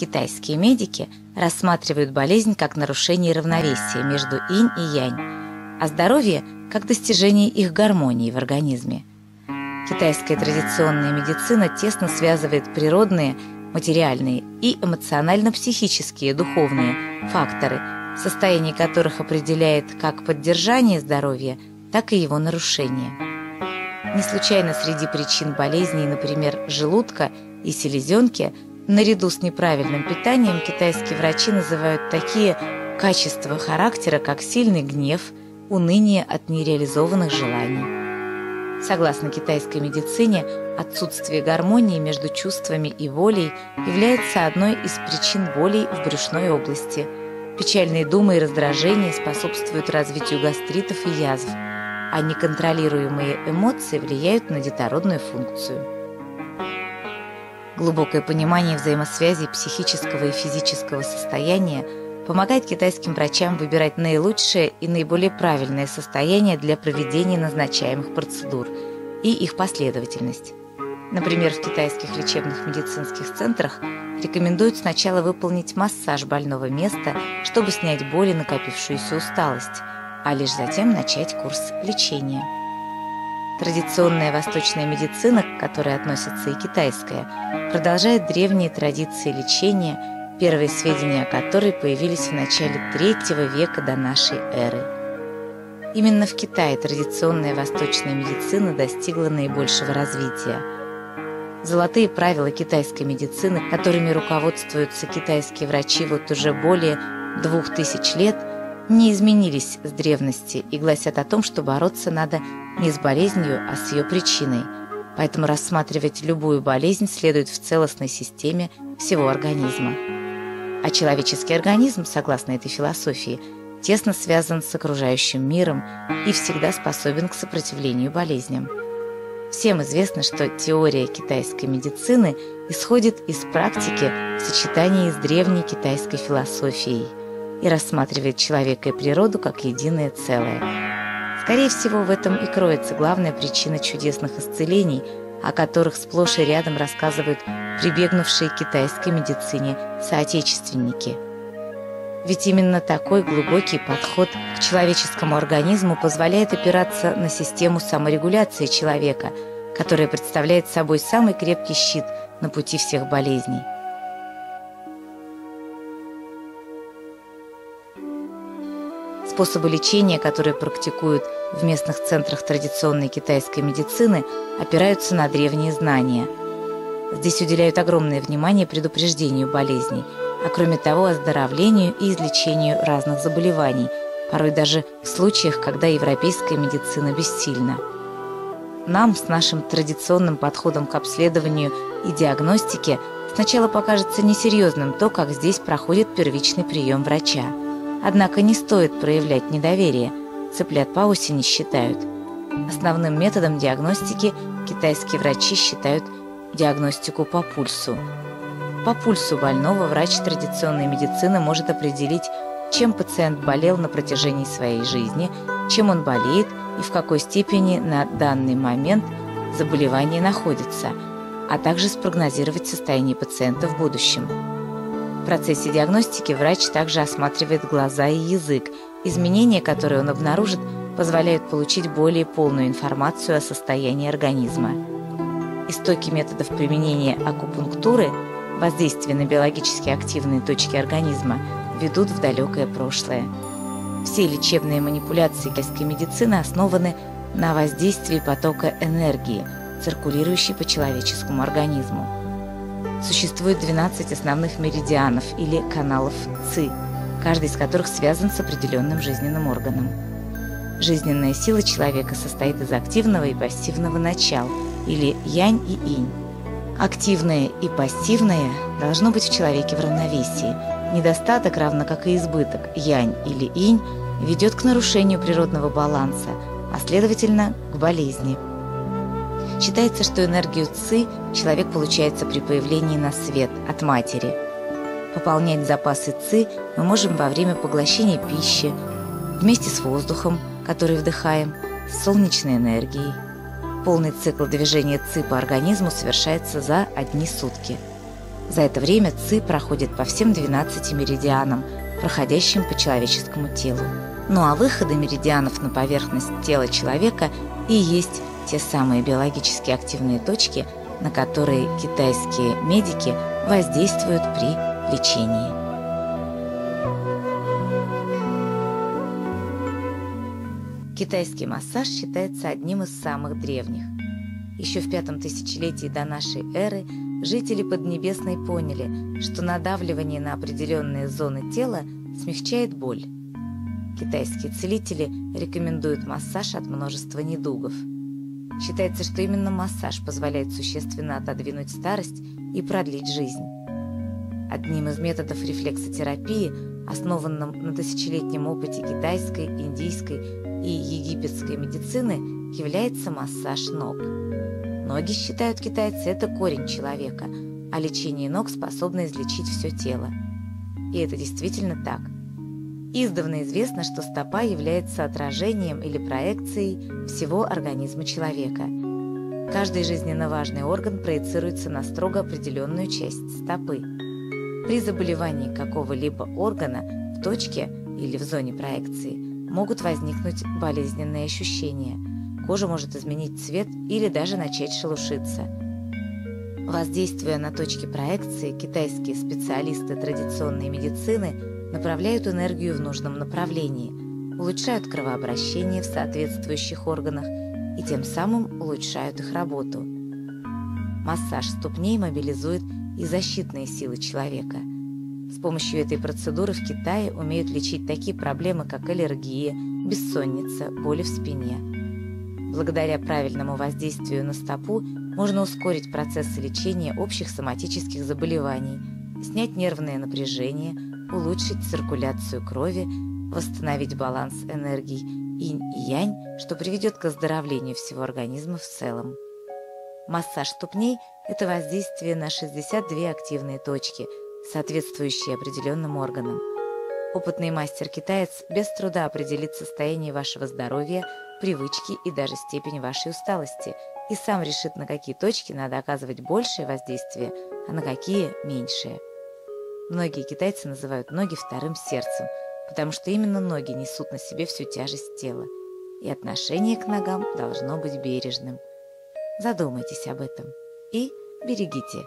Китайские медики рассматривают болезнь как нарушение равновесия между инь и янь, а здоровье как достижение их гармонии в организме. Китайская традиционная медицина тесно связывает природные, материальные и эмоционально-психические духовные факторы, состояние которых определяет как поддержание здоровья, так и его нарушение. Не случайно среди причин болезней, например, желудка и селезенки, наряду с неправильным питанием китайские врачи называют такие качества характера, как сильный гнев, уныние от нереализованных желаний. Согласно китайской медицине, отсутствие гармонии между чувствами и волей является одной из причин болей в брюшной области. Печальные думы и раздражения способствуют развитию гастритов и язв – а неконтролируемые эмоции влияют на детородную функцию. Глубокое понимание взаимосвязи психического и физического состояния помогает китайским врачам выбирать наилучшее и наиболее правильное состояние для проведения назначаемых процедур и их последовательность. Например, в китайских лечебных медицинских центрах рекомендуют сначала выполнить массаж больного места, чтобы снять боль и накопившуюся усталость, а лишь затем начать курс лечения. Традиционная восточная медицина, к которой относится и китайская, продолжает древние традиции лечения, первые сведения о которой появились в начале третьего века до нашей эры. Именно в Китае традиционная восточная медицина достигла наибольшего развития. Золотые правила китайской медицины, которыми руководствуются китайские врачи вот уже более двух тысяч лет – не изменились с древности и гласят о том, что бороться надо не с болезнью, а с ее причиной. Поэтому рассматривать любую болезнь следует в целостной системе всего организма. А человеческий организм, согласно этой философии, тесно связан с окружающим миром и всегда способен к сопротивлению болезням. Всем известно, что теория китайской медицины исходит из практики в сочетании с древней китайской философией – и рассматривает человека и природу как единое целое. Скорее всего, в этом и кроется главная причина чудесных исцелений, о которых сплошь и рядом рассказывают прибегнувшие к китайской медицине соотечественники. Ведь именно такой глубокий подход к человеческому организму позволяет опираться на систему саморегуляции человека, которая представляет собой самый крепкий щит на пути всех болезней. Способы лечения, которые практикуют в местных центрах традиционной китайской медицины, опираются на древние знания. Здесь уделяют огромное внимание предупреждению болезней, а кроме того оздоровлению и излечению разных заболеваний, порой даже в случаях, когда европейская медицина бессильна. Нам с нашим традиционным подходом к обследованию и диагностике сначала покажется несерьезным то, как здесь проходит первичный прием врача – Однако не стоит проявлять недоверие, цыплят по осени считают. Основным методом диагностики китайские врачи считают диагностику по пульсу. По пульсу больного врач традиционной медицины может определить, чем пациент болел на протяжении своей жизни, чем он болеет и в какой степени на данный момент заболевание находится, а также спрогнозировать состояние пациента в будущем. В процессе диагностики врач также осматривает глаза и язык. Изменения, которые он обнаружит, позволяют получить более полную информацию о состоянии организма. Истоки методов применения акупунктуры, воздействия на биологически активные точки организма, ведут в далекое прошлое. Все лечебные манипуляции китайской медицины основаны на воздействии потока энергии, циркулирующей по человеческому организму. Существует 12 основных меридианов или каналов ЦИ, каждый из которых связан с определенным жизненным органом. Жизненная сила человека состоит из активного и пассивного начал, или янь и инь. Активное и пассивное должно быть в человеке в равновесии. Недостаток, равно как и избыток, янь или инь, ведет к нарушению природного баланса, а следовательно к болезни – Считается, что энергию ЦИ человек получается при появлении на свет от матери. Пополнять запасы ЦИ мы можем во время поглощения пищи, вместе с воздухом, который вдыхаем, с солнечной энергией. Полный цикл движения ЦИ по организму совершается за одни сутки. За это время ЦИ проходит по всем 12 меридианам, проходящим по человеческому телу. Ну а выходы меридианов на поверхность тела человека и есть те самые биологически активные точки, на которые китайские медики воздействуют при лечении. Китайский массаж считается одним из самых древних. Еще в пятом тысячелетии до нашей эры жители Поднебесной поняли, что надавливание на определенные зоны тела смягчает боль. Китайские целители рекомендуют массаж от множества недугов. Считается, что именно массаж позволяет существенно отодвинуть старость и продлить жизнь. Одним из методов рефлексотерапии, основанным на тысячелетнем опыте китайской, индийской и египетской медицины, является массаж ног. Ноги, считают китайцы, это корень человека, а лечение ног способно излечить все тело. И это действительно так. Издавна известно, что стопа является отражением или проекцией всего организма человека. Каждый жизненно важный орган проецируется на строго определенную часть стопы. При заболевании какого-либо органа в точке или в зоне проекции могут возникнуть болезненные ощущения – кожа может изменить цвет или даже начать шелушиться. Воздействуя на точки проекции, китайские специалисты традиционной медицины направляют энергию в нужном направлении, улучшают кровообращение в соответствующих органах и тем самым улучшают их работу. Массаж ступней мобилизует и защитные силы человека. С помощью этой процедуры в Китае умеют лечить такие проблемы, как аллергия, бессонница, боли в спине – Благодаря правильному воздействию на стопу можно ускорить процессы лечения общих соматических заболеваний, снять нервное напряжение, улучшить циркуляцию крови, восстановить баланс энергий инь и янь, что приведет к оздоровлению всего организма в целом. Массаж ступней – это воздействие на 62 активные точки, соответствующие определенным органам. Опытный мастер-китаец без труда определит состояние вашего здоровья – привычки и даже степень вашей усталости, и сам решит, на какие точки надо оказывать большее воздействие, а на какие – меньшее. Многие китайцы называют ноги вторым сердцем, потому что именно ноги несут на себе всю тяжесть тела, и отношение к ногам должно быть бережным. Задумайтесь об этом и берегите